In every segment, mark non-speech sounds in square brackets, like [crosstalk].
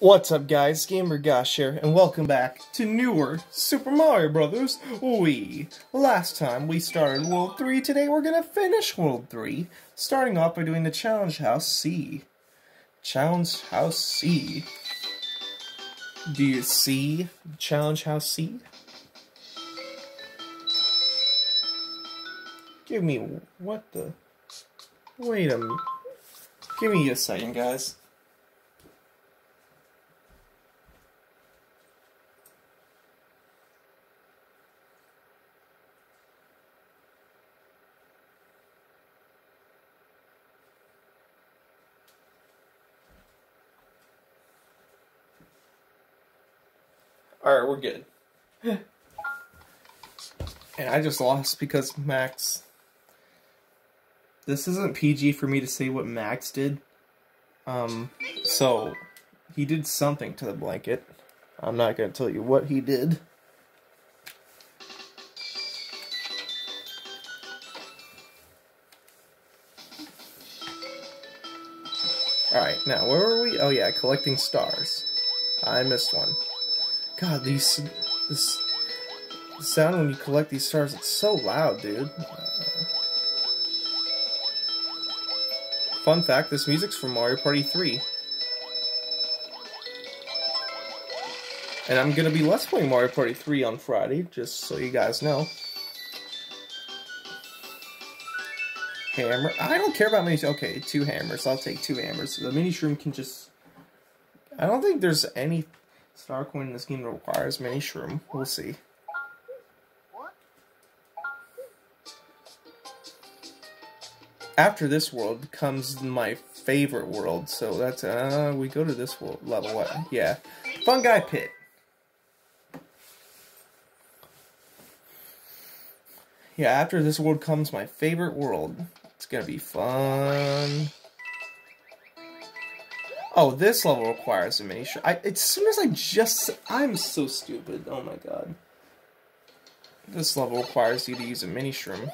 What's up guys, Gamer Gosh here, and welcome back to newer Super Mario Brothers Wii. Last time we started World 3, today we're gonna finish World 3, starting off by doing the Challenge House C. Challenge House C. Do you see Challenge House C? Give me, what the, wait a minute, give me a second guys. Alright, we're good. [sighs] and I just lost because Max... This isn't PG for me to say what Max did. Um, so, he did something to the blanket. I'm not going to tell you what he did. Alright, now where were we? Oh yeah, collecting stars. I missed one. God, these this the sound when you collect these stars, it's so loud, dude. Uh, fun fact, this music's from Mario Party 3. And I'm gonna be Let's Playing Mario Party 3 on Friday, just so you guys know. Hammer. I don't care about mini. Okay, two hammers. I'll take two hammers. The mini shroom can just. I don't think there's any Star coin in this game requires mini shroom. We'll see. After this world comes my favorite world, so that's uh we go to this world level. What? Yeah, Fungi Pit. Yeah, after this world comes my favorite world. It's gonna be fun. Oh, this level requires a mini I, as soon as I just... I'm so stupid. Oh my god. This level requires you to use a mini shroom.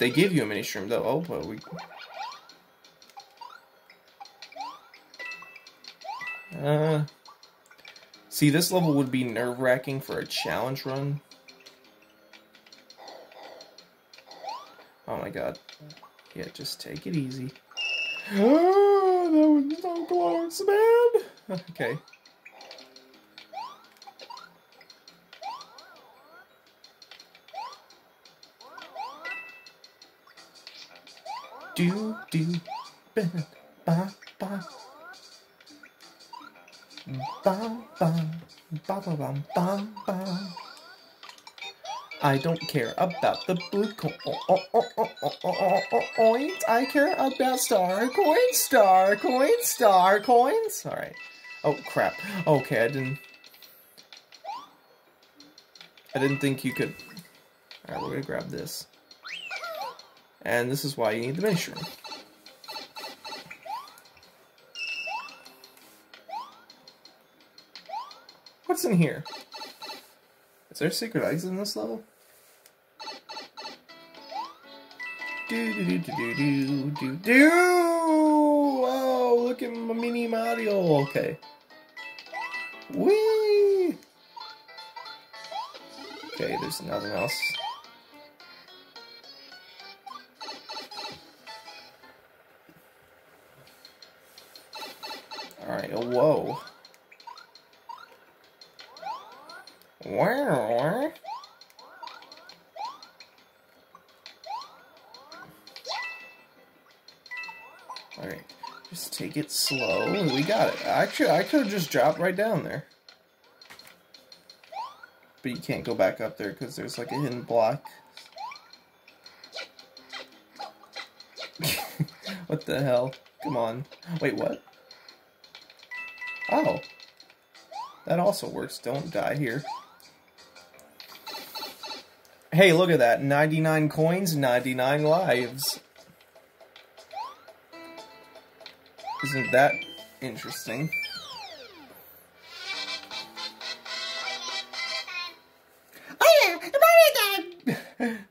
They give you a mini shroom though. Oh, but we... Uh... See, this level would be nerve-wracking for a challenge run. Oh my god. Yeah, just take it easy. [gasps] Oh, man. Okay. Do do ba ba ba ba ba ba ba ba ba I don't care about the blue coins. I care about star coins, star coins, star coins. All right. Oh crap. Okay, I didn't. I didn't think you could. All right, we're gonna grab this. And this is why you need the mini shroom. What's in here? Is there secret eggs in this level? Do do do do do do. Oh, look at my mini Mario. Okay. Whee! Okay, there's nothing else. Alright, oh, whoa. Wow. Take it slow, we got it. Actually, I could have just dropped right down there. But you can't go back up there because there's like a hidden block. [laughs] what the hell? Come on. Wait, what? Oh. That also works. Don't die here. Hey, look at that. 99 coins, 99 lives. Isn't that interesting? Oh yeah, the morning again!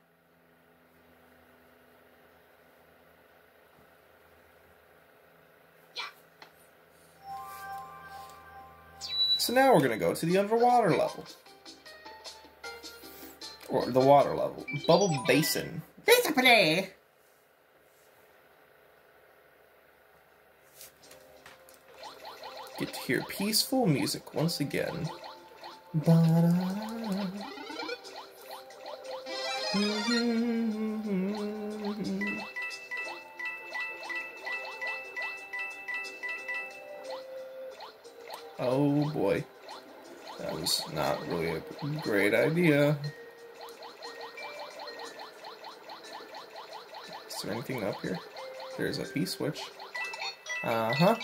So now we're gonna go to the underwater level. Or the water level. Bubble Basin. Basically. Get to hear peaceful music once again. [laughs] Oh boy. That was not really a great idea. Is there anything up here? There's a P switch. Uh-huh.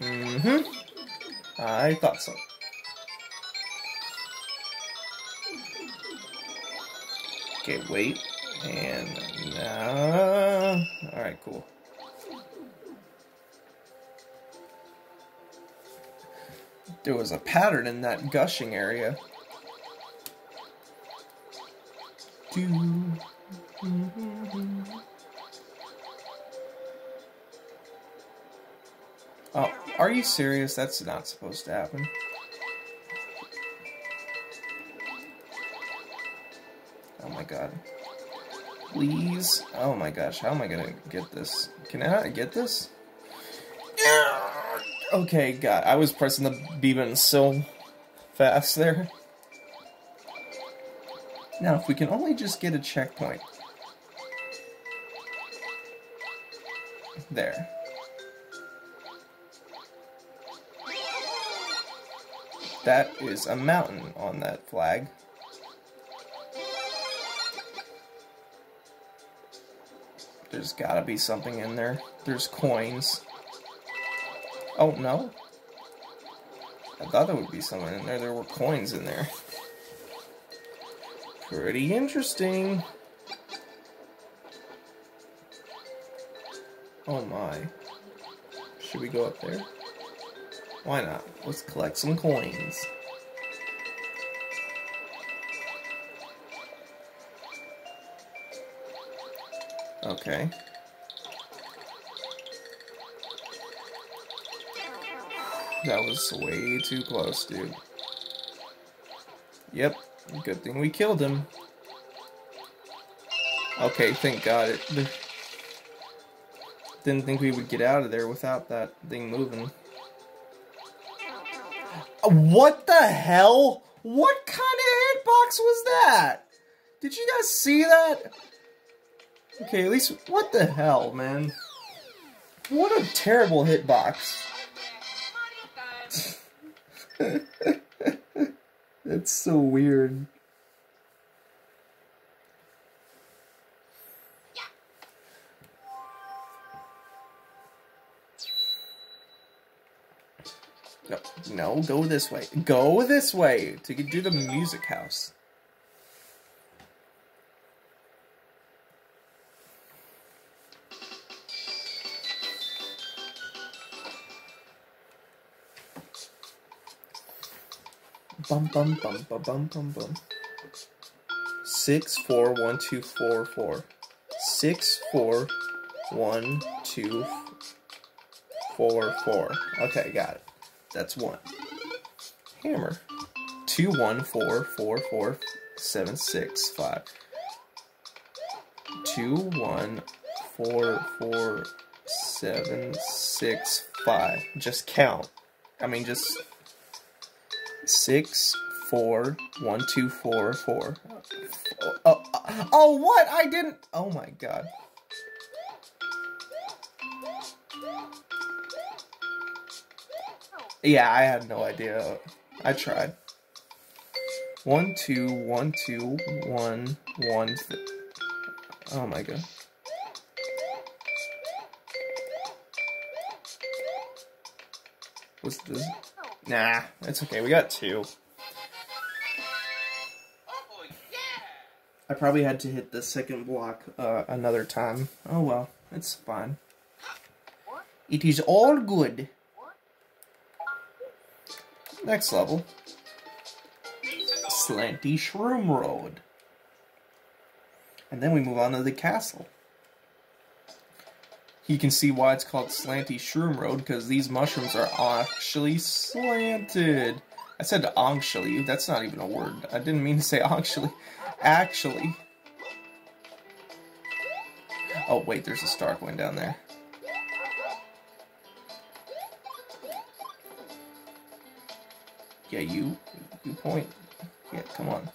Uh huh. Mm hmm. I thought so. Okay, wait. And now. Alright, cool. There was a pattern in that gushing area. Do. Are you serious? That's not supposed to happen. Oh my god. Please. Oh my gosh, how am I gonna get this? Can I get this? Okay, God, I was pressing the B button so fast there. Now, if we can only just get a checkpoint. There. That is a mountain on that flag. There's gotta be something in there. There's coins. Oh, no? I thought there would be something in there. There were coins in there. Pretty interesting. Oh my. Should we go up there? Why not? Let's collect some coins. Okay. That was way too close, dude. Yep, good thing we killed him. Okay, thank God. It, [laughs] didn't think we would get out of there without that thing moving. What the hell? What kind of hitbox was that? Did you guys see that? Okay, at least, what the hell, man? What a terrible hitbox. [laughs] That's so weird. No, no, go this way. Go this way to do the music house. Bum bum bum bum bum bum bum. Six four one two four four. Six four one two four four. Okay, got it. That's one. Hammer. Two one four four four seven six five. Two one four four seven six five. Just count. I mean, just six four one two four four. Oh, oh, oh, what? I didn't. Oh my god. Yeah, I had no idea. I tried. One, two, one, two, one, one. Oh my god. What's this? Nah, it's okay. We got two. I probably had to hit the second block uh, another time. Oh well, it's fine. It is all good. Next level. Slanty Shroomroad. And then we move on to the castle. You can see why it's called Slanty Shroomroad, because these mushrooms are actually slanted. I said actually, that's not even a word. I didn't mean to say actually. Actually. Oh, wait, there's a star going down there. Yeah, you, you point. Yeah, come on.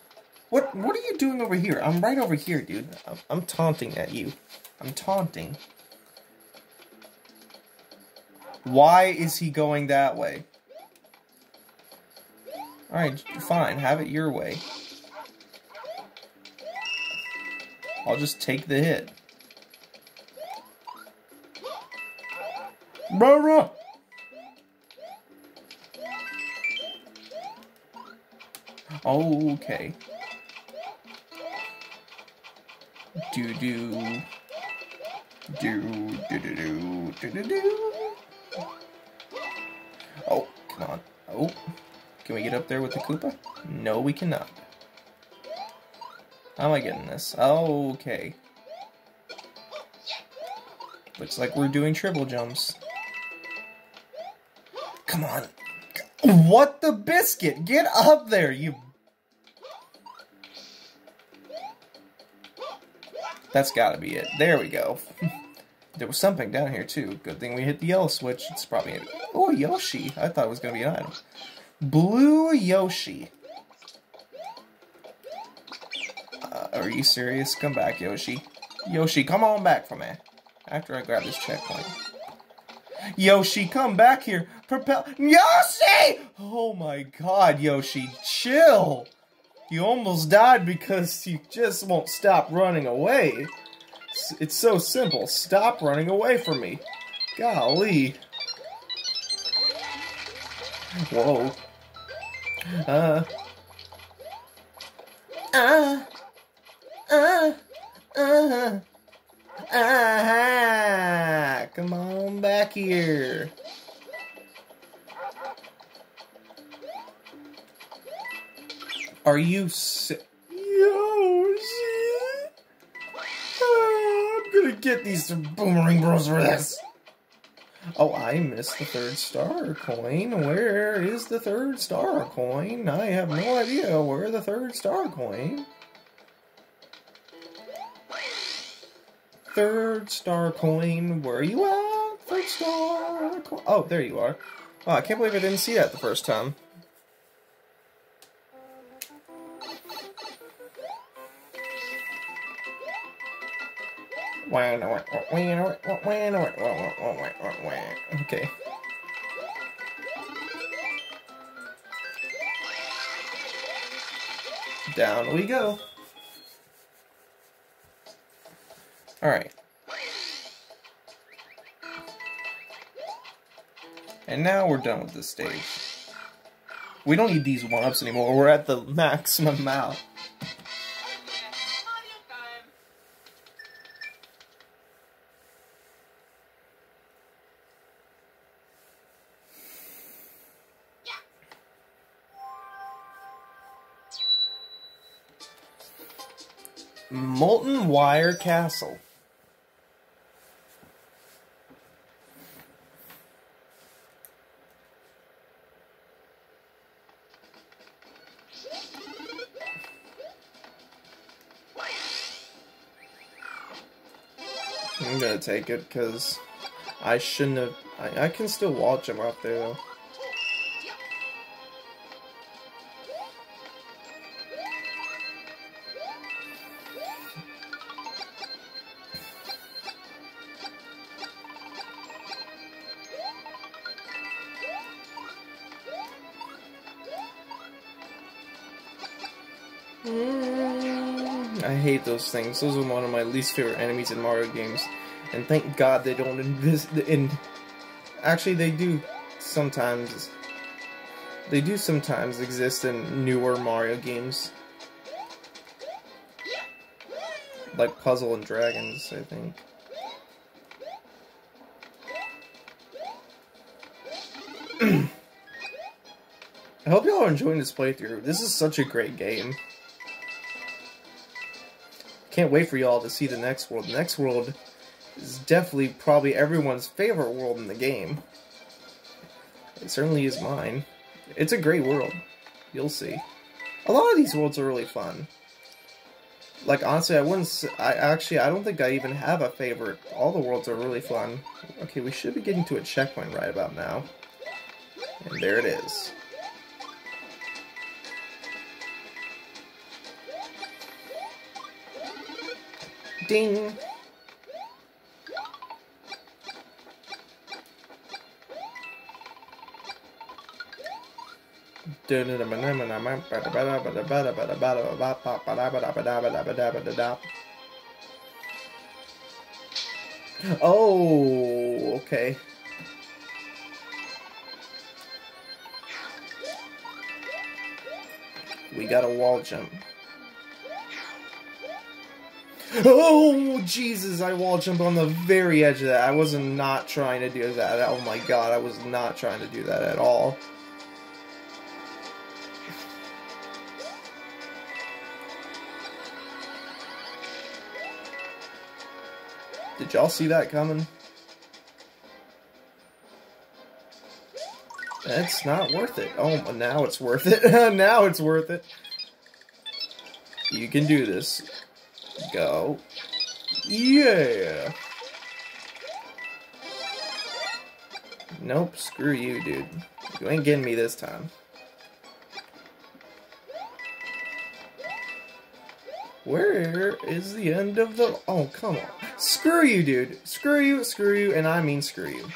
What, what are you doing over here? I'm right over here, dude. I'm, I'm taunting at you. I'm taunting. Why is he going that way? Alright, fine. Have it your way. I'll just take the hit. Bruh! Okay. Do do. Do do do do do do do. Oh, come on. Oh. Can we get up there with the Koopa? No, we cannot. How am I getting this? Okay. Looks like we're doing triple jumps. Come on. What the biscuit? Get up there, you... That's gotta be it. There we go. [laughs] there was something down here, too. Good thing we hit the yellow switch. It's probably... Oh, Yoshi. I thought it was gonna be an item. Blue Yoshi. Uh, are you serious? Come back, Yoshi. Yoshi, come on back for me. After I grab this checkpoint. Yoshi, come back here. Propel. Yoshi! Oh my god, Yoshi, chill. You almost died because you just won't stop running away. It's so simple. Stop running away from me. Golly. Whoa. Uh. Uh. Uh. Uh. Ah, come on back here. Are you si Yoshi? Oh, I'm gonna get these boomerang bros for this. Oh, I missed the third star coin. Where is the third star coin? I have no idea where the third star coin. Third star coin, where are you at? Third star coin. Oh, there you are. I can't believe I didn't see that the first time. Okay. Down we go. Alright. And now we're done with this stage. We don't need these one-ups anymore. We're at the maximum amount. Moltenwire Castle. I'm gonna take it because I shouldn't have. I, I can still watch him up there though. I hate those things. Those are one of my least favorite enemies in Mario games. And thank God they don't invest [laughs] in. Actually, they do sometimes. They do sometimes exist in newer Mario games. Like Puzzle and Dragons, I think. [clears throat] I hope y'all are enjoying this playthrough. This is such a great game. Can't wait for y'all to see the next world. The next world is definitely probably everyone's favorite world in the game. It certainly is mine. It's a great world. You'll see. A lot of these worlds are really fun. Like honestly, I wouldn't. I actually, I don't think I even have a favorite. All the worlds are really fun. Okay, we should be getting to a checkpoint right about now. And there it is. Ding. Oh, okay. We got a wall jump. Oh, Jesus, I wall jumped on the very edge of that. I was not trying to do that. Oh my god, I was not trying to do that at all. Did y'all see that coming? That's not worth it. Oh, but now it's worth it. [laughs] now it's worth it. You can do this. Go. Yeah. Nope, screw you, dude. You ain't getting me this time. Where is the end of the... Oh, come on. Screw you, dude. Screw you, screw you, and I mean screw you.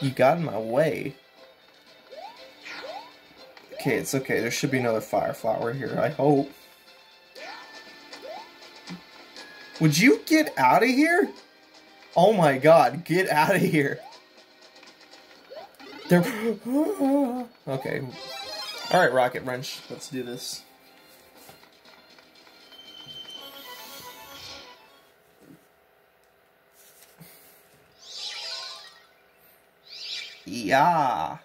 You got in my way. Okay, it's okay. There should be another fire flower here, I hope. Would you get out of here? Oh my god, get out of here. There. [gasps] okay. Alright, Rocket Wrench. Let's do this. Yeah.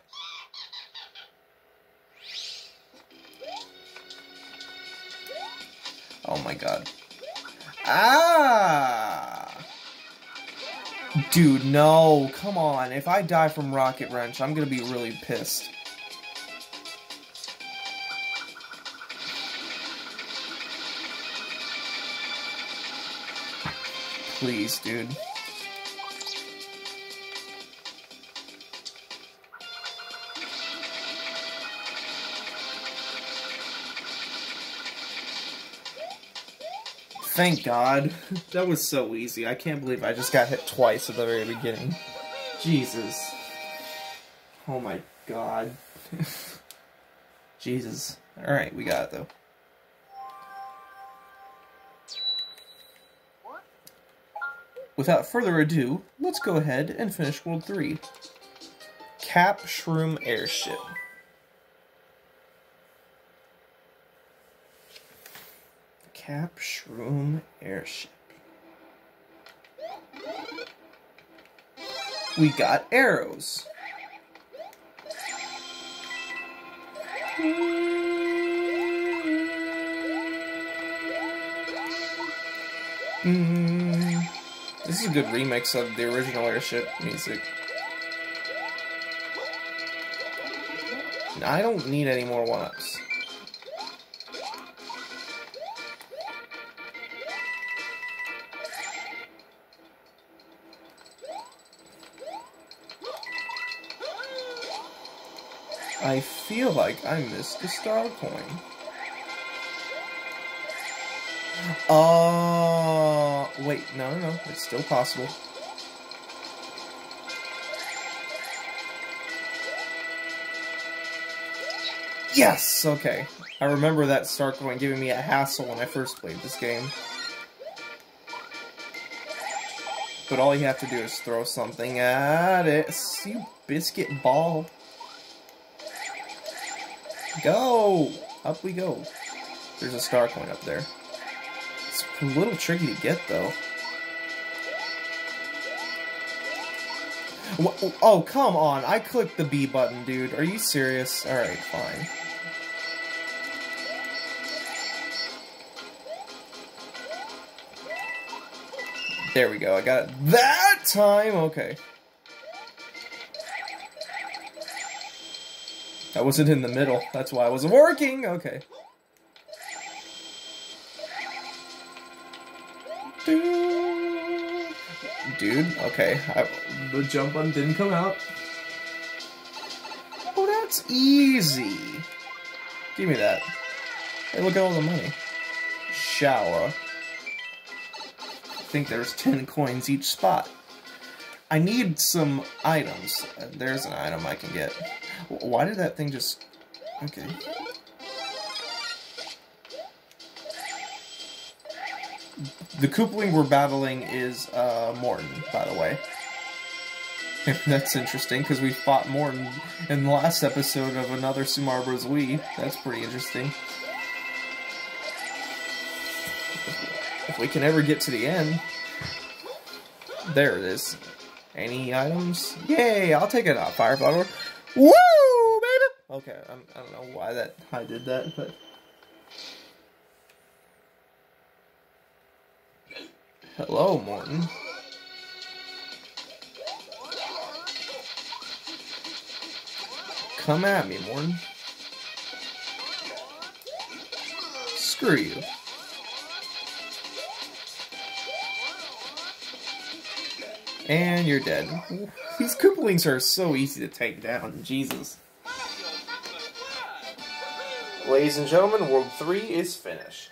Oh my god. Ah! Dude, no. Come on. If I die from Rocket Wrench, I'm gonna be really pissed. Please, dude. Thank God. [laughs] That was so easy. I can't believe I just got hit twice at the very beginning. Jesus. Oh my God. [laughs] Jesus. Alright, we got it though. Without further ado, let's go ahead and finish World 3. Capshroom Airship. Capshroom Airship. We got arrows. Mm, this is a good remix of the original airship music. I don't need any more one-ups. Feel like I missed the star coin. Uh, wait, no, no, it's still possible. Yes, okay. I remember that star coin giving me a hassle when I first played this game. But all you have to do is throw something at it. You biscuit ball. Go! Up we go. There's a star coin up there. It's a little tricky to get, though. Oh, come on. I clicked the B button, dude. Are you serious? Alright, fine. There we go. I got it that time. Okay. I wasn't in the middle. That's why I wasn't working. Okay. Dude, okay. I, the jump button didn't come out. Oh, that's easy. Give me that. Hey, look at all the money. Shower. I think there's 10 coins each spot. I need some items. There's an item I can get. Why did that thing just... Okay. The Koopling we're battling is uh, Morton, by the way. [laughs] That's interesting, because we fought Morton in the last episode of another Super Bros. Wii. That's pretty interesting. If we can ever get to the end. There it is. Any items? Yay, I'll take it out, Firepower. Woo, baby! Okay, I'm, I do not know why that I did that, but... Hello, Morton. Come at me, Morton. Screw you. And you're dead. These Koopalings are so easy to take down. Jesus. Ladies and gentlemen, World 3 is finished.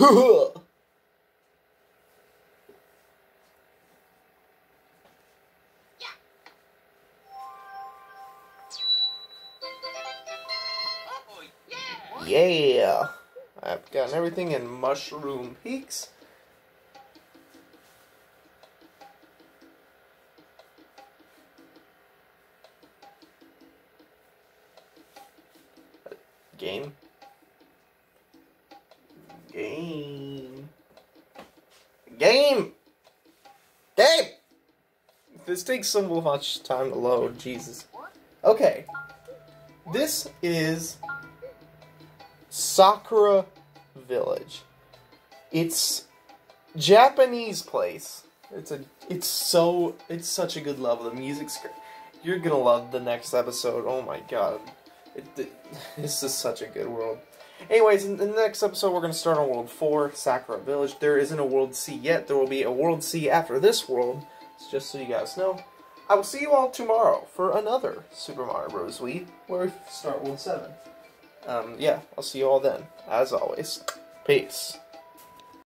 [laughs] yeah! I've gotten everything in Mushroom Peaks. Game. Game. Game! Game! This takes so much time to load, Jesus. Okay. This is Sakura Village. It's Japanese place. It's a it's so it's such a good level. The music's you're gonna love the next episode. Oh my god. It, [laughs] this is such a good world. Anyways, in the next episode, we're going to start on World 4, Sakura Village. There isn't a World C yet. There will be a World C after this world. Just so you guys know. I will see you all tomorrow for another Super Mario Bros. Wii, where we start World 7. Um, yeah, I'll see you all then. As always, peace.